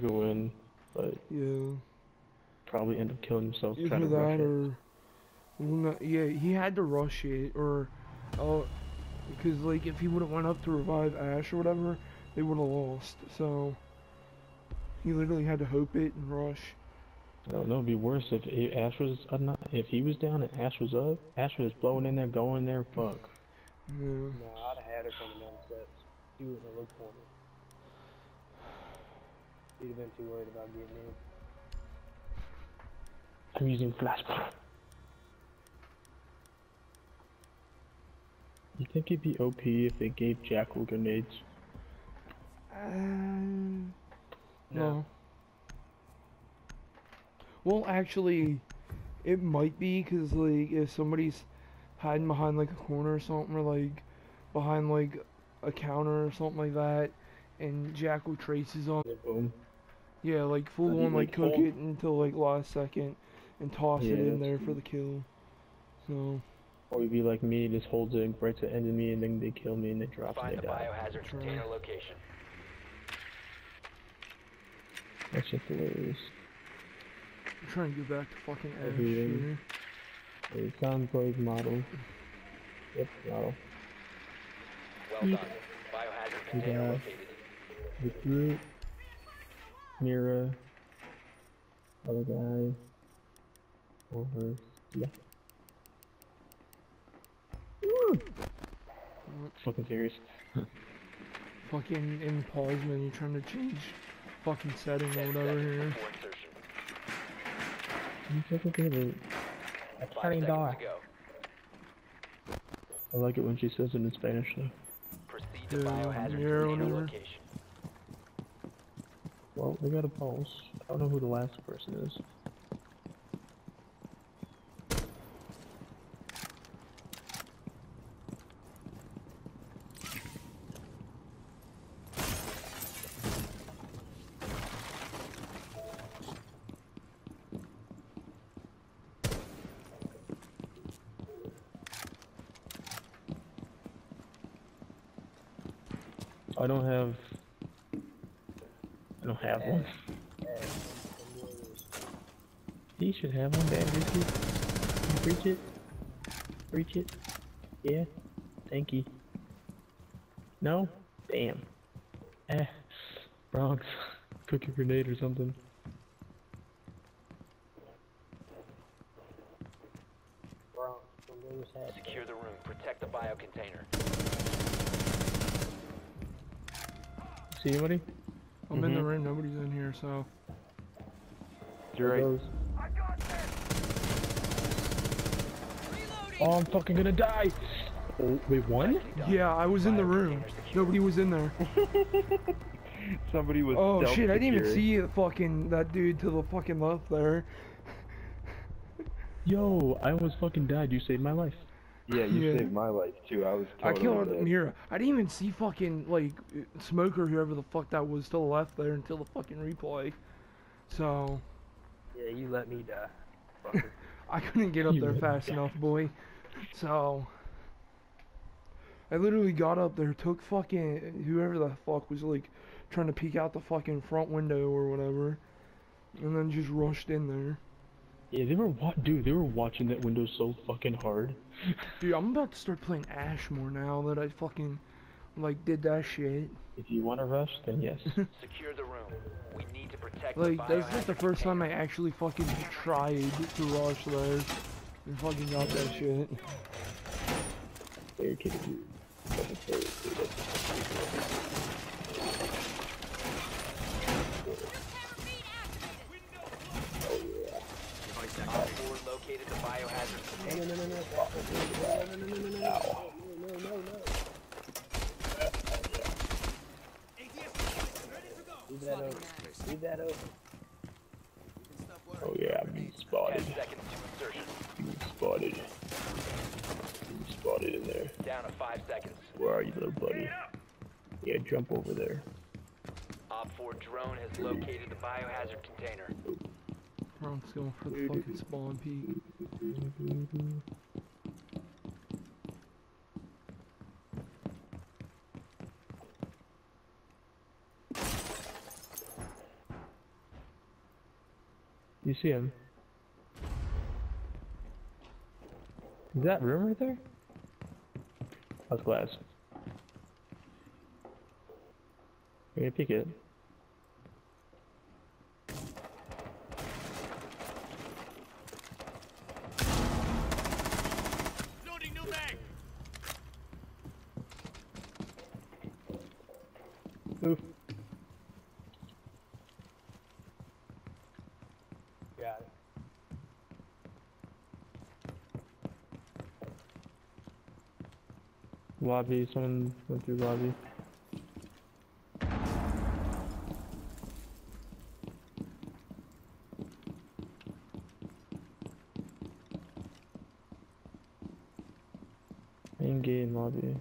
to go in, but Yeah. probably end up killing himself Either trying to rush that it. or. Well, no, yeah, he had to rush it, or. Oh. Because, like, if he would have went up to revive Ash or whatever, they would have lost. So. He literally had to hope it and rush. I don't know, it'd be worse if Ash was uh, not, if he was down and Ash was up. Ash was blowing in there, going there. Fuck. Yeah. No, I'd have had her coming down the steps. She wouldn't have looked for me. She'd have been too worried about getting in. I'm using flashbang. You think it'd be OP if they gave Jackal grenades? Um, no. Well, actually, it might be because like if somebody's hiding behind like a corner or something, or like behind like a counter or something like that, and Jackal traces on, Boom. Yeah, like full on like like, cook hold- it until like last second, and toss it in that's there for the kill. So Or you'd be like me, just holds it right to the end of me, and then they kill me and they drop Find and the die. biohazard True. container location. That's just hilarious. I'm trying to get back to fucking Ash Everything. here. It sounds like model. Yep, model. Well done. Biohazard container Yeah. located. Recruit. Mira. Other guy. Over. Yeah. Fucking serious. Fucking in pause menu trying to change fucking setting or whatever here. You fucking think of it. I Five can't seconds die. I like it when she says it in Spanish though. Proceed to Yeah, biohazard mirror whatever. location. We got a pulse. I don't know who the last person is. I don't have. I don't have one. He should have one, bad Ricky. Reach it. Reach it. Yeah. Thank you. No? Damn. Eh. Bronx. Cook a grenade or something. Bronx, Secure the room. Protect the bio container. See anybody? I'm in the Mhm. room, nobody's in here, so. There it goes. Oh, I'm fucking gonna die! Oh, wait, one? Yeah, I was in the room. Nobody was in there. Somebody was. Oh stealth shit, I didn't even security. see fucking that dude to the fucking left there. Yo, I almost fucking died. You saved my life. Yeah, you Yeah. saved my life too. I was. I killed dead. Mira. I didn't even see fucking like Smoker, whoever the fuck that was, to the left there until the fucking replay. So Yeah, you let me die. Fucker. I couldn't get up You there fast enough, boy. So I literally got up there, took fucking whoever the fuck was like trying to peek out the fucking front window or whatever, and then just rushed in there. Yeah, they were wa- dude. They were watching that window so fucking hard. Dude, I'm about to start playing Ash more now that I fucking like did that shit. If you want to rush, then yes. Secure the room. We need to protect Like the that's like the first time I actually fucking tried to rush there and fucking got that shit. Barricaded you. Oh, yeah, I've been spotted. Spotted. Spotted in there. Down to five seconds. Where are you, little buddy? Yeah, jump over there. OPFOR drone has located the biohazard container. Oh. Ron's going for the fucking spawn peek. You see him? Is that room right there? That's glass. We're gonna peek it. Got it. Lobby, someone went through lobby. Main gate and lobby.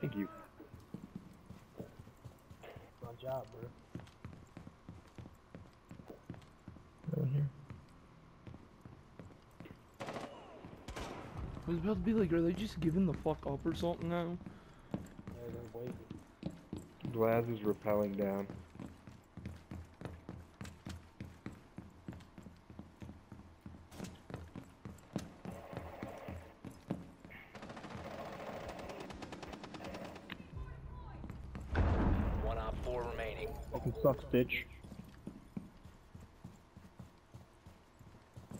Thank you. My job, bro. Over here. I was about to be like, are they just giving the fuck up or something now? Yeah, they're waiting. Glaz is rappelling down. One op four remaining. Fucking sucks, bitch.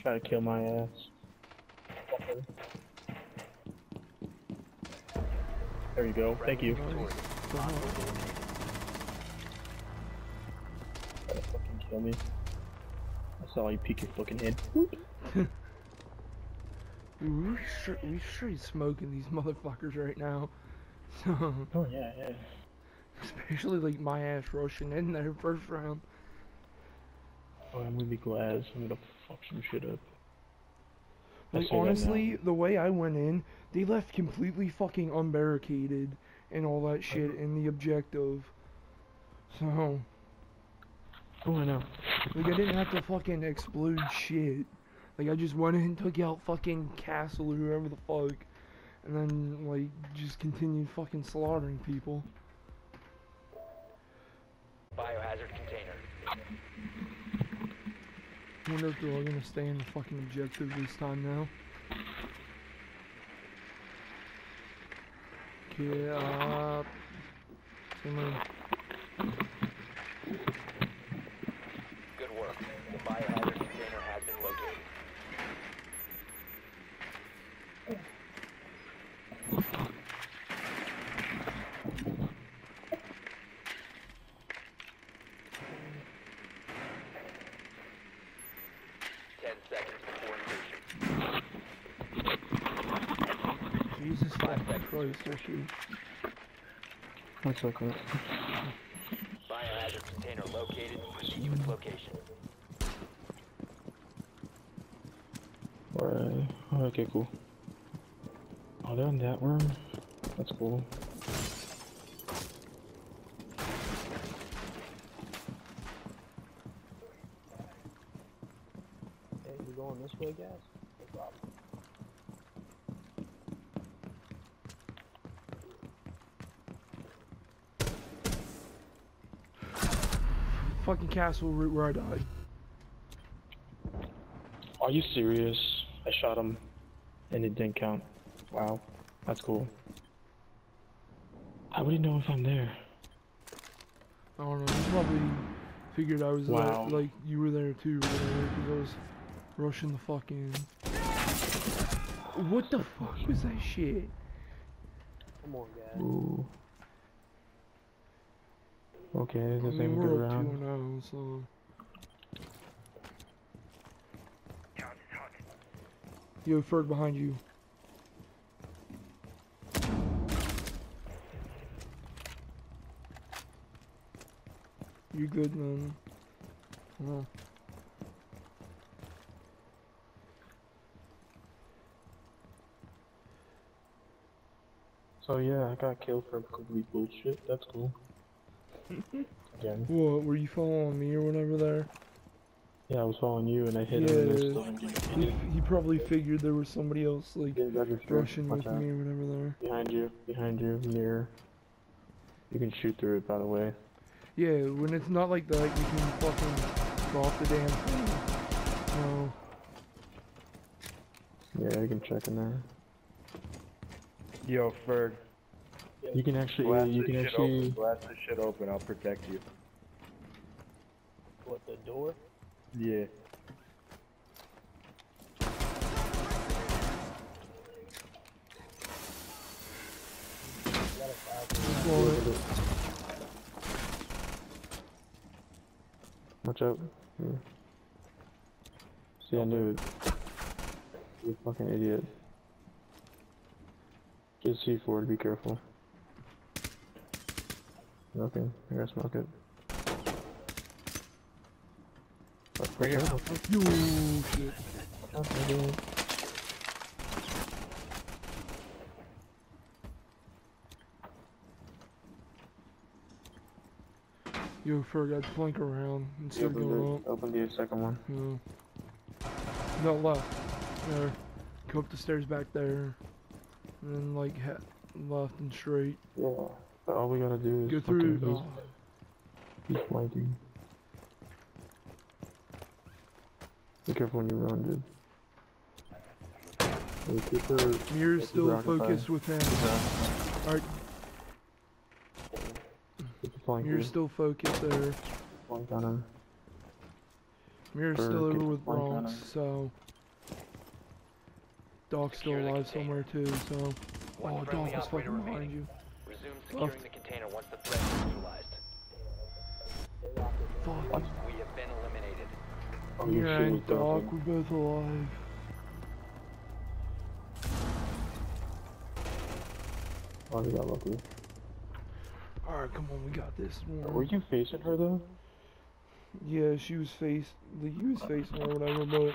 Try to kill my ass. Fucker. There you go. Thank you. Try to fucking kill me. I saw you peek your fucking head. Dude, we're straight, we straight smoking these motherfuckers right now. So, Oh yeah, yeah. Especially like my ass rushing in there first round. Oh, I'm gonna be glad. I'm gonna fuck some shit up. Like say that now. honestly, the way I went in, they left completely fucking unbarricaded and all that shit in the objective. So, Oh, I know. like I didn't have to fucking explode shit. Like I just went in, took out fucking Castle or whoever the fuck, and then like just continued fucking slaughtering people. Biohazard container. Wonder if they're all gonna stay in the fucking objective this time now. Get up. Someone... Good work. The biohazard container has been located. Ten seconds before insertion. Jesus fucking Christ, there she... One second. Biohazard container located. Proceed to its location. Alright. Okay, cool. Oh, they're in that room? That's cool. Hey, you going this way, guys? Castle route where I died. Are you serious? I shot him and it didn't count. Wow. That's cool. I wouldn't know if I'm there? I don't know, he probably figured I was there- Wow. like, you were there too, or whatever, because I was rushing the fuck in. What the fuck was that shit? Come on, guys. Ooh. Okay, I this ain't mean, a good we're up 2 round. 0, so. Yo, Ferg behind you. You good, man? Oh. So yeah, I got killed for complete bullshit. That's cool. Again. What, were you following me or whatever there? Yeah, I was following you and I hit him. Yeah, he, he probably figured there was somebody else like Yeah, got your strength. rushing Watch with out. me or whatever there. Behind you, behind you, Mira. You can shoot through it, by the way. Yeah, when it's not like that, you can fucking drop the damn thing. No. Yeah, you can check in there. Yo, Ferg, You can actually, blast you can shit actually. open. Blast this shit open. I'll protect you. What, the door? Yeah. Watch out. Yeah. See, I knew it. You fucking idiot. Get C4, to be careful. Nothing. I gotta smoke it. Watch Right here. out. yo, shit. Watch out, my dude. Yo, Ferg, I'd flank around instead of going the, open the second one. Yeah. No, left. There. Go up the stairs back there. And then, like, left and straight. Yeah. But all we gotta do is Go through. fucking- Oh, He's, he's flanking. Be careful when you run, dude. Hey, keep Mira's still rocket fire. focused with him. Alright, keep the flank, Mira's dude. still focused there. Flank on him. Mira's Or still over with Bronx, so. Doc's still alive somewhere too, so. One Oh, friendly Doc was operator fucking behind remaining. you. Resume securing the container once the threat is neutralized. Fuck. We have been eliminated. Oh, your Yeah, shit and was Doc, broken. we're both alive. Oh, we got lucky. Alright, come on, we got this. Were you facing her though? Yeah, she was face. Like, he was facing or whatever, but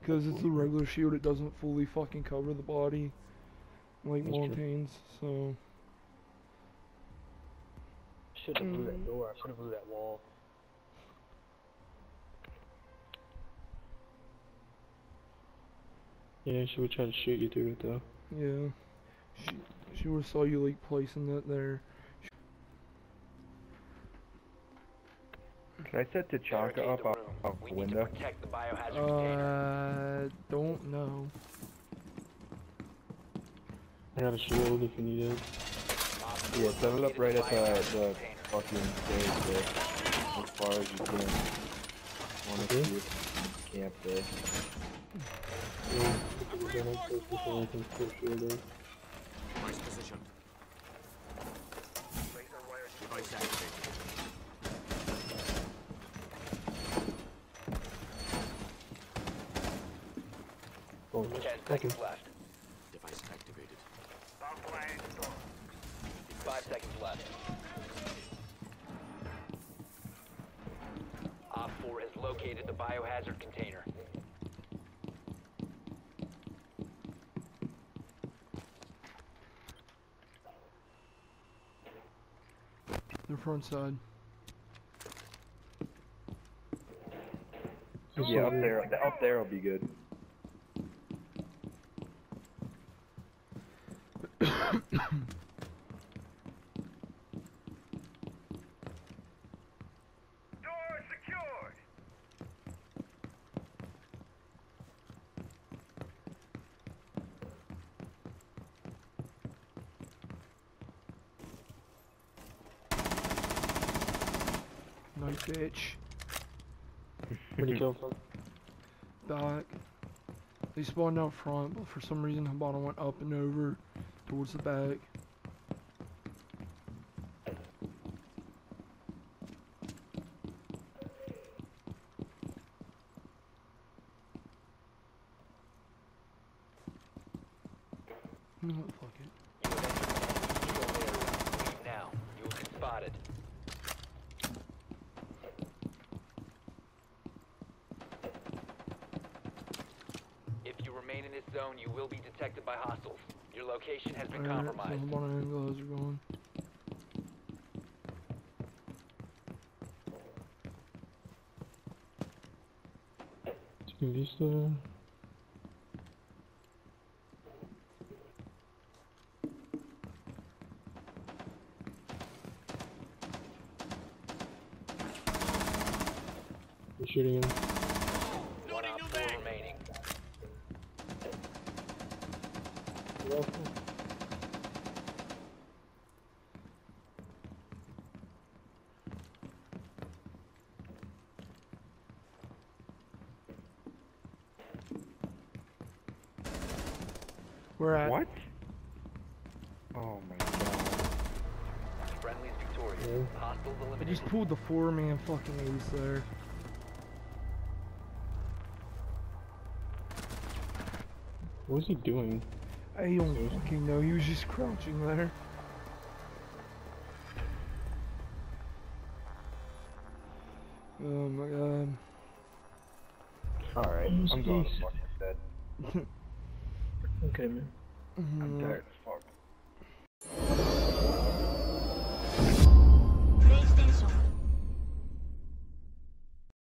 because it's the regular shield, it doesn't fully fucking cover the body like That's true. Montagne's. So Should have blew Mm. that door. I should have blew that wall. Yeah, she would try to shoot you through it though. yeah, she she would saw you like placing that there. Can I set Tachanka Barricade up the out, room. out We the need window? to protect the biohazard. Uh, don't know. I got a shield if you need it. Yeah, set it up right at the, the container. Fucking stairs there. As far as you can. Wanna Okay. see if you can camp there. Device position. Device activated. Ten seconds left. Device activated. Five seconds left. Op 4 has located the biohazard container. The front side. Yeah, up there. Up there will be good. Nice bitch. Where'd you from? Back. They spawned out front, but for some reason Habana went up and over towards the back. No, fuck it. You have entered the control area. Leave now. You have been spotted. If you remain in this zone, you will be detected by hostiles. Your location has been Alright, so compromised. Habana and gloves are going. Just uh. Shooting him. One OPFOR remaining. We're at. What? Oh my god. Friendly's victorious. Hostiles I just pulled the four man fucking ace there. What was he doing? I don't fucking know. He was just crouching there. Oh my god. Alright, I'm going to fucking bed. Okay, man. I'm Mhm. tired as fuck.